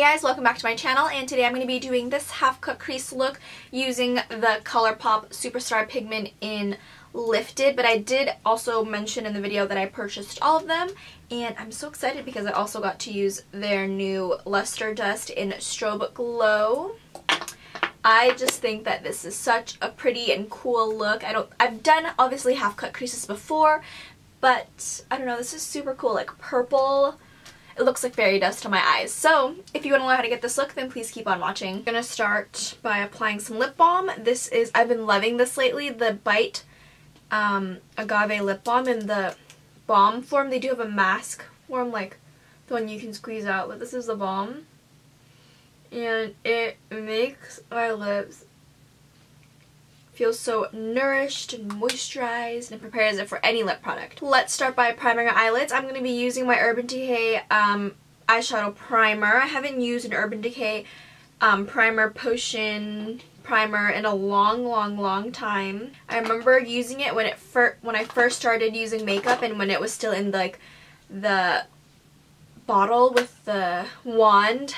Hey guys, welcome back to my channel and today I'm going to be doing this half cut crease look using the ColourPop Superstar Pigment in Lifted, but I did also mention in the video that I purchased all of them and I'm so excited because I also got to use their new Lustre Dust in Strobe Glow. I just think that this is such a pretty and cool look. I don't I've done obviously half cut creases before, but I don't know, this is super cool like purple it looks like fairy dust to my eyes. So if you want to know how to get this look, then please keep on watching. I'm going to start by applying some lip balm. This is, I've been loving this lately, the Bite um, Agave Lip Balm in the balm form. They do have a mask form, like the one you can squeeze out, but this is the balm. And it makes my lips feels so nourished and moisturized and prepares it for any lip product. Let's start by priming our eyelids. I'm going to be using my Urban Decay um, eyeshadow primer. I haven't used an Urban Decay um, primer potion primer in a long, long, long time. I remember using it when it when I first started using makeup and when it was still in like the bottle with the wand.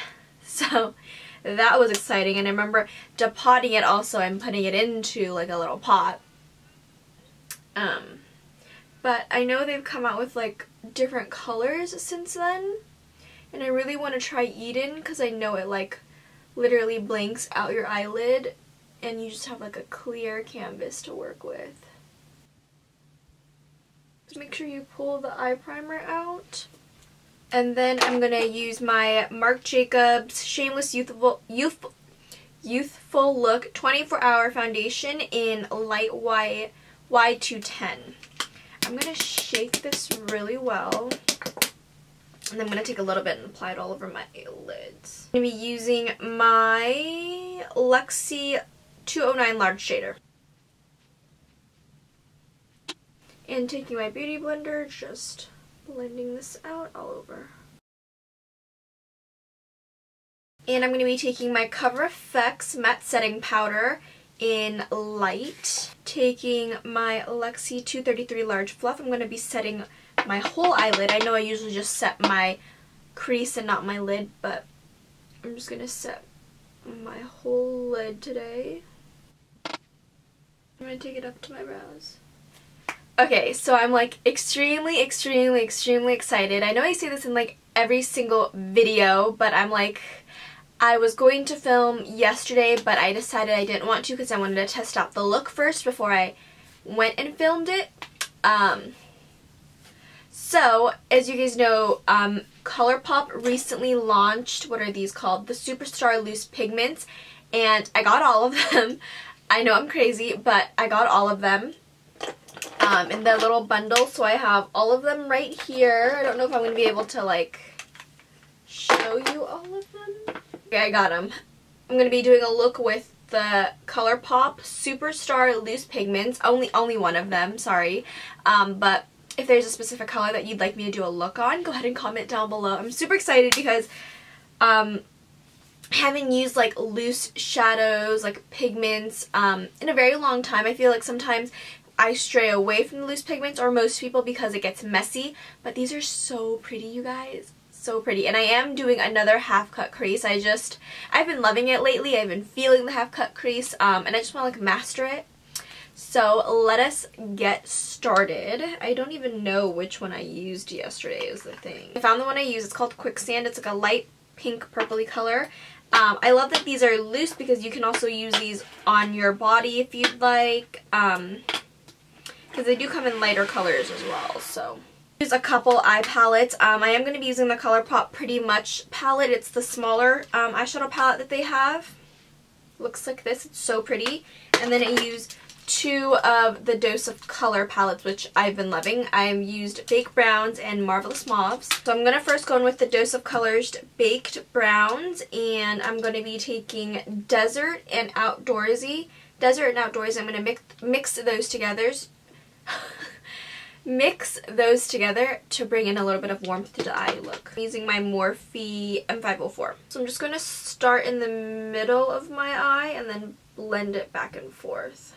So that was exciting. And I remember depotting it also and putting it into like a little pot. Um, but I know they've come out with like different colors since then. And I really want to try Eden because I know it like literally blanks out your eyelid and you just have like a clear canvas to work with. Just make sure you pull the eye primer out. And then I'm going to use my Marc Jacobs Shameless Youthful, Youthful, Youthful Look 24 Hour Foundation in Light White Y210. I'm going to shake this really well. And I'm going to take a little bit and apply it all over my lids. I'm going to be using my Luxie 209 Large Shader. And taking my Beauty Blender, just blending this out all over. And I'm going to be taking my Cover FX Matte Setting Powder in light. Taking my Luxie 233 Large Fluff. I'm going to be setting my whole eyelid. I know I usually just set my crease and not my lid, but I'm just going to set my whole lid today. I'm going to take it up to my brows. Okay, so I'm like extremely, extremely, extremely excited. I know I say this in like every single video, but I'm like, I was going to film yesterday, but I decided I didn't want to because I wanted to test out the look first before I went and filmed it. Um, so, as you guys know, um, ColourPop recently launched, what are these called? The Superstar Loose Pigments, and I got all of them. I know I'm crazy, but I got all of them um, in the little bundle. So I have all of them right here. I don't know if I'm going to be able to like show you all of them. Okay, I got them. I'm going to be doing a look with the ColourPop Superstar Loose Pigments. Only, only one of them, sorry. Um, but if there's a specific color that you'd like me to do a look on, go ahead and comment down below. I'm super excited because um, having used like loose shadows, like pigments, um, in a very long time, I feel like sometimes I stray away from the loose pigments or most people because it gets messy. But these are so pretty, you guys. So pretty. And I am doing another half cut crease. I just, I've been loving it lately. I've been feeling the half cut crease um, and I just want to like master it. So let us get started. I don't even know which one I used yesterday is the thing. I found the one I used. It's called Quicksand. It's like a light pink purpley color. Um, I love that these are loose because you can also use these on your body if you'd like. Um, because they do come in lighter colors as well, so. Use a couple eye palettes. Um, I am going to be using the ColourPop Pretty Much palette. It's the smaller um, eyeshadow palette that they have. Looks like this. It's so pretty. And then I used two of the Dose of Color palettes, which I've been loving. I've used Baked Browns and Marvelous Mauves. So I'm going to first go in with the Dose of Colors Baked Browns, and I'm going to be taking Desert and Outdoorsy. Desert and Outdoorsy, I'm going to mix, mix those together mix those together to bring in a little bit of warmth to the eye look. I'm using my Morphe M504. So I'm just going to start in the middle of my eye and then blend it back and forth.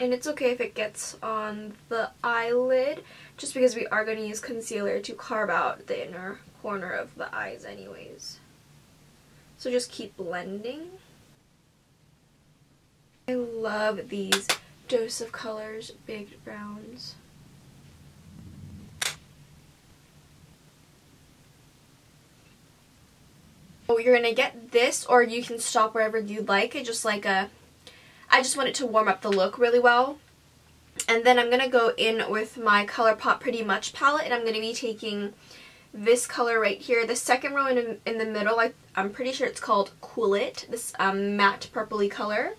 And it's okay if it gets on the eyelid, just because we are going to use concealer to carve out the inner corner of the eyes anyways. So just keep blending. I love these Dose of Colors Baked Browns. Oh, you're going to get this or you can stop wherever you'd like. It just like a, I just want it to warm up the look really well. And then I'm going to go in with my ColourPop Pretty Much palette and I'm going to be taking this color right here. The second row in, in the middle, I, I'm pretty sure it's called Cool It, this um, matte purpley color.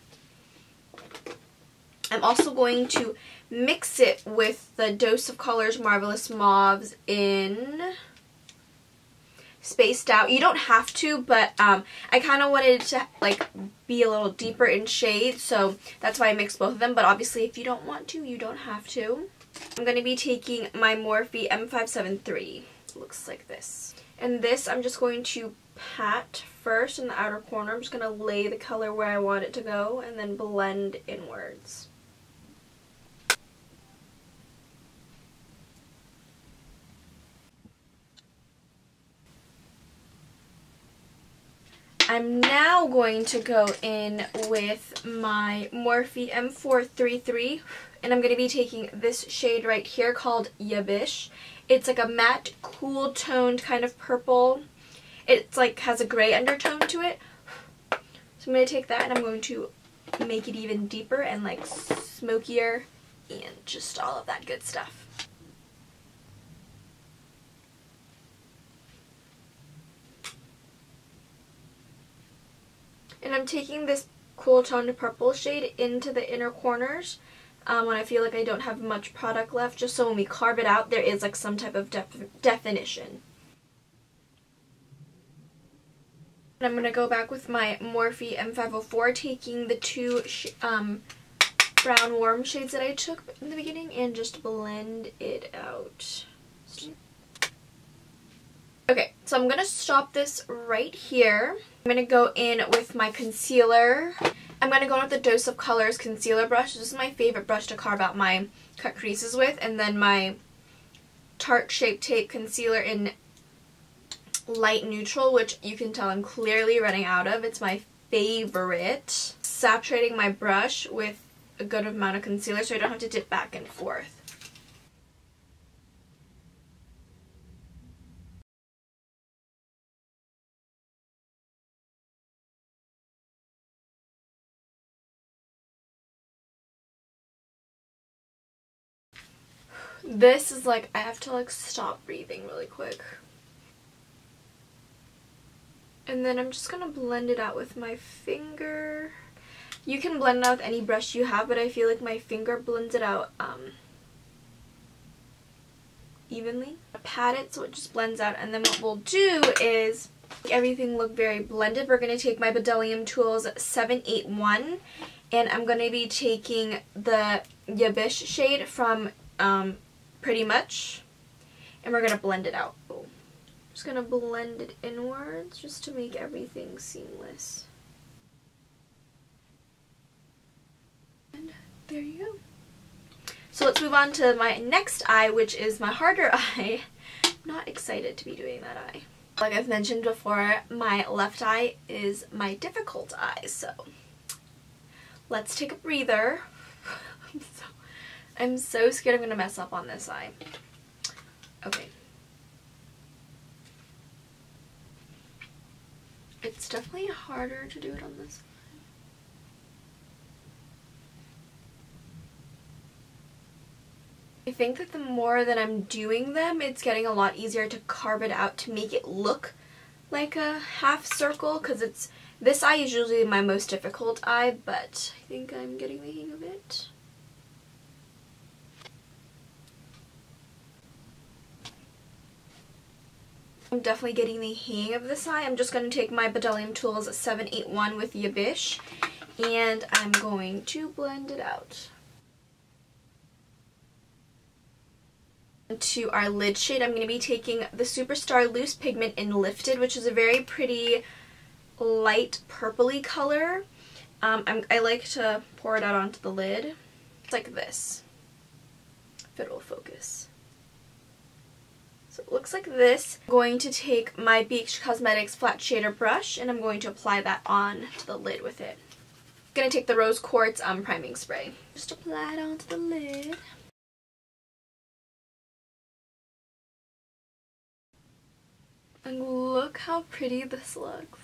I'm also going to mix it with the Dose of Colors Marvelous Mauves in spaced out. You don't have to, but um, I kind of wanted to like be a little deeper in shade, so that's why I mixed both of them. But obviously, if you don't want to, you don't have to. I'm going to be taking my Morphe M573. looks like this. And this, I'm just going to pat first in the outer corner. I'm just going to lay the color where I want it to go and then blend inwards. I'm now going to go in with my Morphe M433 and I'm going to be taking this shade right here called Yabish. It's like a matte, cool toned kind of purple. It's like has a gray undertone to it. So I'm going to take that and I'm going to make it even deeper and like smokier and just all of that good stuff. And I'm taking this cool toned purple shade into the inner corners um, when I feel like I don't have much product left, just so when we carve it out, there is like some type of def definition. And I'm going to go back with my Morphe M504, taking the two um, brown warm shades that I took in the beginning and just blend it out. Okay, so I'm going to stop this right here. I'm going to go in with my concealer. I'm going to go in with the Dose of Colors concealer brush. This is my favorite brush to carve out my cut creases with. And then my Tarte Shape Tape concealer in light neutral, which you can tell I'm clearly running out of. It's my favorite. Saturating my brush with a good amount of concealer so I don't have to dip back and forth. This is like, I have to like stop breathing really quick. And then I'm just going to blend it out with my finger. You can blend it out with any brush you have, but I feel like my finger blends it out um, evenly. I pat it so it just blends out. And then what we'll do is make everything look very blended. We're going to take my Bdellium Tools 781 and I'm going to be taking the Yabish shade from um, pretty much. And we're going to blend it out. Oh. Just going to blend it inwards just to make everything seamless. And there you go. So let's move on to my next eye, which is my harder eye. I'm not excited to be doing that eye. Like I've mentioned before, my left eye is my difficult eye, so let's take a breather. so I'm so scared I'm going to mess up on this eye. Okay. It's definitely harder to do it on this I think that the more that I'm doing them, it's getting a lot easier to carve it out to make it look like a half circle because it's this eye is usually my most difficult eye, but I think I'm getting the hang of it. I'm definitely getting the hang of this eye. I'm just going to take my Bdellium Tools 781 with Yabish and I'm going to blend it out. To our lid shade, I'm going to be taking the Superstar Loose Pigment in Lifted, which is a very pretty light purpley color. Um, i like to pour it out onto the lid. It's like this, if it will focus. So it looks like this. I'm going to take my BH Cosmetics flat shader brush and I'm going to apply that on to the lid with it. I'm going to take the Rose Quartz um, priming spray. Just apply it onto the lid. And look how pretty this looks.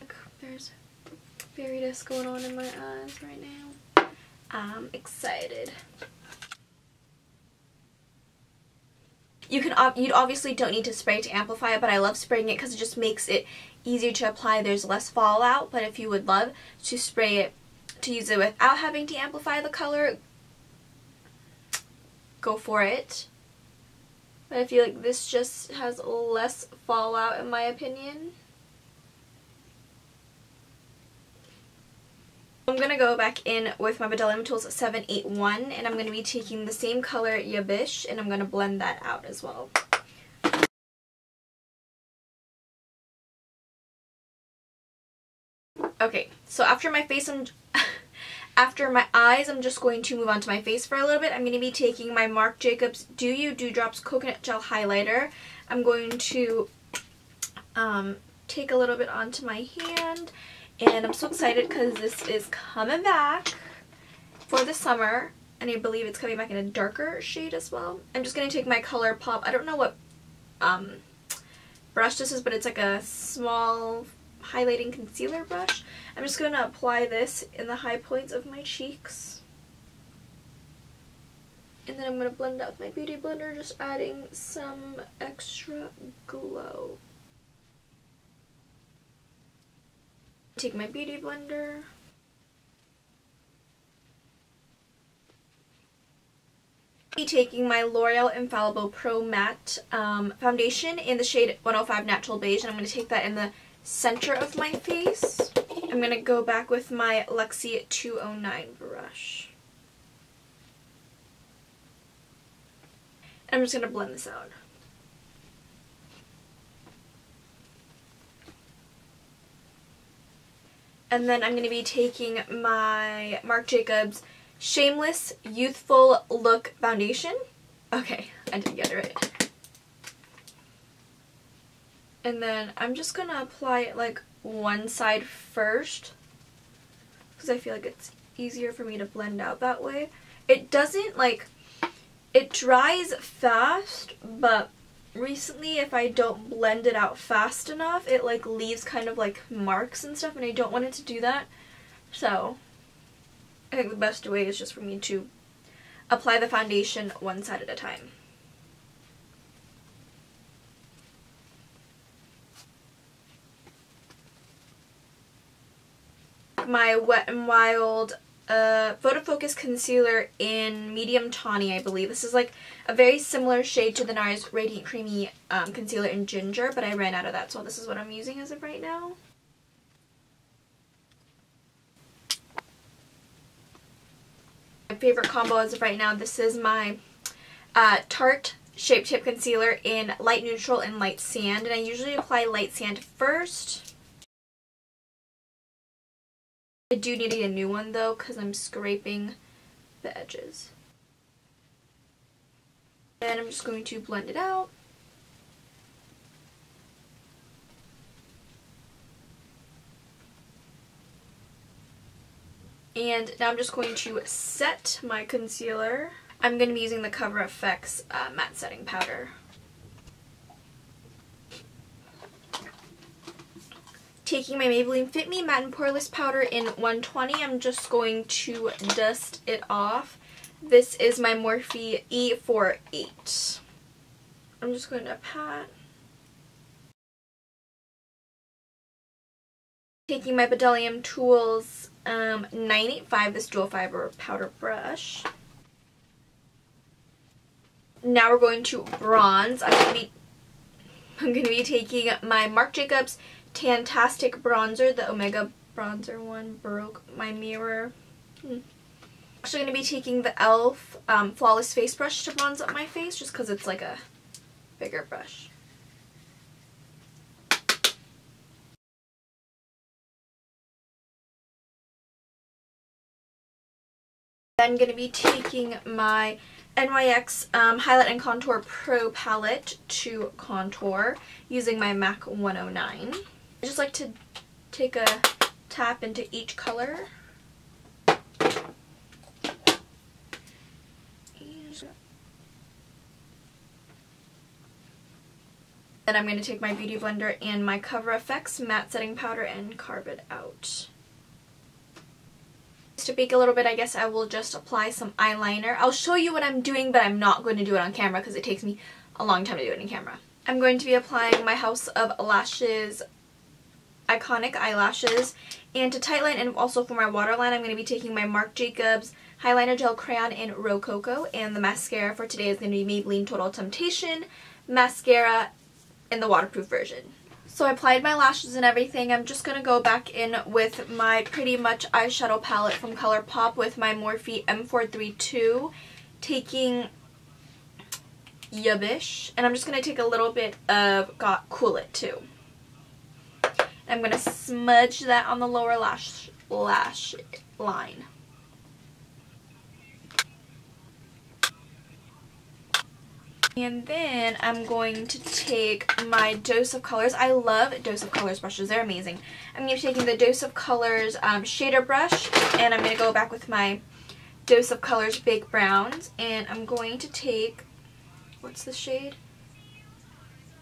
Look, there's dust going on in my eyes right now. I'm excited. You can, you obviously don't need to spray to amplify it, but I love spraying it because it just makes it easier to apply. There's less fallout, but if you would love to spray it, to use it without having to amplify the color, go for it. But I feel like this just has less fallout in my opinion. I'm going to go back in with my Bdellium Tools 781 and I'm going to be taking the same color Yabish and I'm going to blend that out as well. Okay, so after my face, I'm after my eyes, I'm just going to move on to my face for a little bit. I'm going to be taking my Marc Jacobs Do You Dewdrops Coconut Gel Highlighter. I'm going to um, take a little bit onto my hand. And I'm so excited because this is coming back for the summer. And I believe it's coming back in a darker shade as well. I'm just going to take my ColourPop. I don't know what um, brush this is, but it's like a small highlighting concealer brush. I'm just going to apply this in the high points of my cheeks. And then I'm going to blend out with my Beauty Blender, just adding some extra glow. Take my Beauty Blender. be taking my L'Oreal Infallible Pro Matte um, Foundation in the shade 105 Natural Beige and I'm going to take that in the center of my face. I'm going to go back with my Luxie 209 brush. I'm just going to blend this out. And then I'm going to be taking my Marc Jacobs Shameless Youthful Look Foundation. Okay, I didn't get it right. And then I'm just going to apply it like one side first because I feel like it's easier for me to blend out that way. It doesn't like, it dries fast, but recently if I don't blend it out fast enough, it like leaves kind of like marks and stuff and I don't want it to do that. So I think the best way is just for me to apply the foundation one side at a time. my Wet n Wild uh, PhotoFocus Concealer in Medium Tawny, I believe. This is like a very similar shade to the NARS Radiant Creamy um, Concealer in Ginger, but I ran out of that, so this is what I'm using as of right now. My favorite combo as of right now, this is my uh, Tarte Shape Tape Concealer in Light Neutral and Light Sand, and I usually apply Light Sand first I do need a new one though because I'm scraping the edges. And I'm just going to blend it out. And now I'm just going to set my concealer. I'm going to be using the Cover FX uh, matte setting powder. Taking my Maybelline Fit Me Matte and Poreless Powder in 120. I'm just going to dust it off. This is my Morphe E48. I'm just going to pat. Taking my Bdellium Tools um, 985, this dual fiber powder brush. Now we're going to bronze. I'm going to be I'm going to be taking my Marc Jacobs Tantastic bronzer, the Omega bronzer one, broke my mirror. Hmm. Actually going to be taking the e.l.f. Um, Flawless Face Brush to bronze up my face just because it's like a bigger brush. Then going to be taking my NYX um, Highlight and Contour Pro Palette to contour using my MAC 109. I just like to take a tap into each color. Then I'm going to take my Beauty Blender and my Cover FX matte setting powder and carve it out. To bake a little bit, I guess I will just apply some eyeliner. I'll show you what I'm doing, but I'm not going to do it on camera because it takes me a long time to do it in camera. I'm going to be applying my House of Lashes Iconic Eyelashes. And to tightline and also for my waterline, I'm going to be taking my Marc Jacobs Highliner Gel Crayon in Rococo. And the mascara for today is going to be Maybelline Total Temptation Mascara in the waterproof version. So I applied my lashes and everything. I'm just going to go back in with my Pretty Much eyeshadow palette from ColourPop with my Morphe M432, taking Yabish. And I'm just going to take a little bit of Got Cool It too. I'm going to smudge that on the lower lash, lash line. And then I'm going to take my Dose of Colors. I love Dose of Colors brushes. They're amazing. I'm going to be taking the Dose of Colors um, shader brush. And I'm going to go back with my Dose of Colors Baked Browns. And I'm going to take, what's the shade?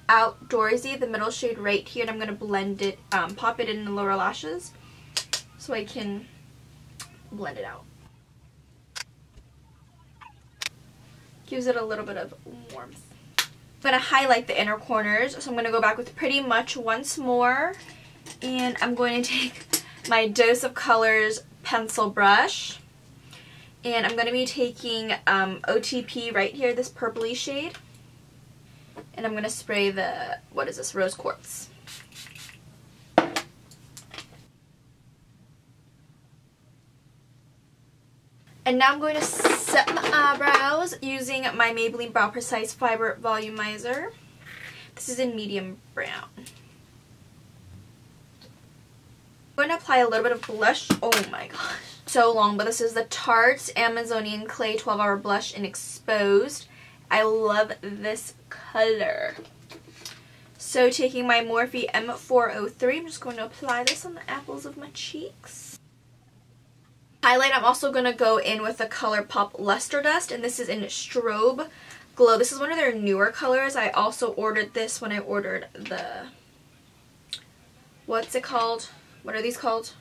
Outdoorsy, the middle shade right here. And I'm going to blend it, um, pop it in the lower lashes. So I can blend it out. gives it a little bit of warmth. I'm going to highlight the inner corners, so I'm going to go back with Pretty Much once more. And I'm going to take my Dose of Colors pencil brush. And I'm going to be taking um, OTP right here, this purpley shade. And I'm going to spray the, what is this, Rose Quartz. And now I'm going to set my eyebrows using my Maybelline Brow Precise Fiber Volumizer. This is in medium brown. I'm going to apply a little bit of blush. Oh my gosh. So long, but this is the Tarte Amazonian Clay 12 Hour Blush in Exposed. I love this color. So taking my Morphe M403, I'm just going to apply this on the apples of my cheeks. Highlight, I'm also going to go in with the ColourPop Lustre Dust, and this is in Strobe Glow. This is one of their newer colors. I also ordered this when I ordered the, what's it called? What are these called?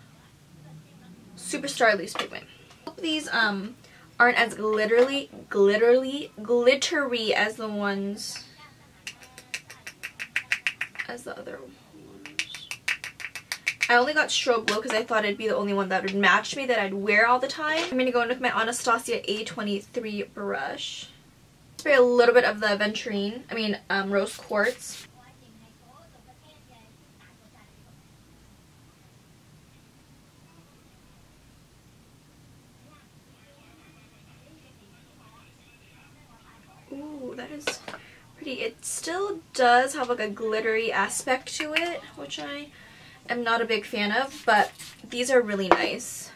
Superstar Loose Pigment. hope these um aren't as glitterly, glitterly, glittery as the ones, as the other ones. I only got Strobe Glow because I thought it'd be the only one that would match me that I'd wear all the time. I'm going to go in with my Anastasia A23 brush. Spray a little bit of the Aventurine, I mean um, Rose Quartz. That is pretty. It still does have like a glittery aspect to it, which I am not a big fan of, but these are really nice.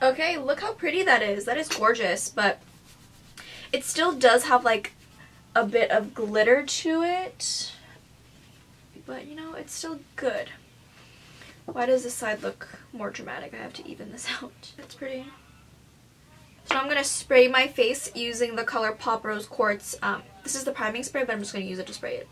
Okay, look how pretty that is. That is gorgeous, but it still does have like a bit of glitter to it. But, you know, it's still good. Why does this side look more dramatic? I have to even this out. It's pretty. So I'm going to spray my face using the ColourPop Rose Quartz. Um, this is the priming spray, but I'm just going to use it to spray it.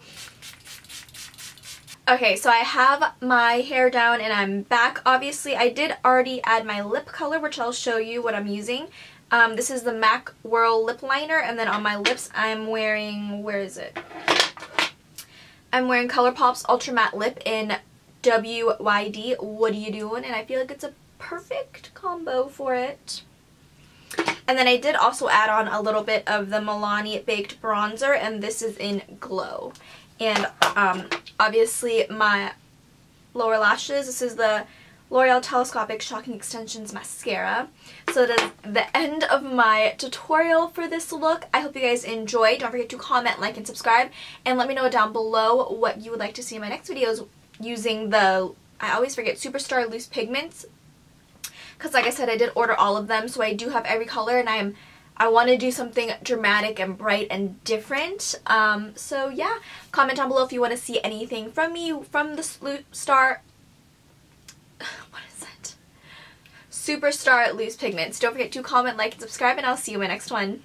Okay, so I have my hair down and I'm back. Obviously, I did already add my lip color, which I'll show you what I'm using. Um, this is the MAC Whirl Lip Liner, and then on my lips, I'm wearing, where is it? I'm wearing ColourPop's Ultra Matte Lip in WYD, What Are You Doing? And I feel like it's a perfect combo for it. And then I did also add on a little bit of the Milani Baked Bronzer, and this is in Glow. And um, obviously my lower lashes, this is the L'Oreal Telescopic Shocking Extensions Mascara. So that is the end of my tutorial for this look. I hope you guys enjoyed. Don't forget to comment, like, and subscribe. And let me know down below what you would like to see in my next videos using the, I always forget, Superstar Loose Pigments because like I said, I did order all of them, so I do have every color, and I am I want to do something dramatic and bright and different. Um, so yeah, comment down below if you want to see anything from me from the Star. What is it? Superstar Loose Pigments. Don't forget to comment, like, and subscribe, and I'll see you in my next one.